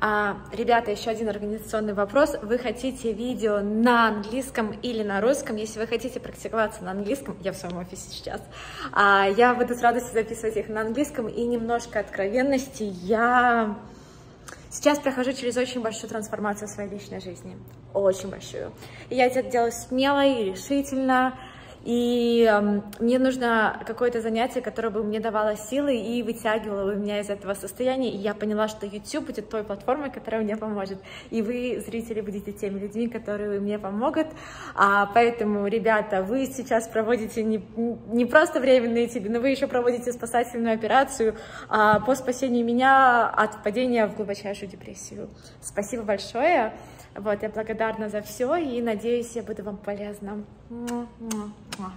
А, ребята, еще один организационный вопрос. Вы хотите видео на английском или на русском? Если вы хотите практиковаться на английском, я в своем офисе сейчас, а, я буду с радостью записывать их на английском. И немножко откровенности. Я сейчас прохожу через очень большую трансформацию в своей личной жизни. Очень большую. И я это делаю смело и решительно. И мне нужно какое-то занятие, которое бы мне давало силы и вытягивало бы меня из этого состояния. И я поняла, что YouTube будет той платформой, которая мне поможет. И вы, зрители, будете теми людьми, которые мне помогут. А, поэтому, ребята, вы сейчас проводите не, не просто временные тебе, но вы еще проводите спасательную операцию а, по спасению меня от падения в глубочайшую депрессию. Спасибо большое. Вот, я благодарна за все и надеюсь, я буду вам полезна. Муа, муа, муа.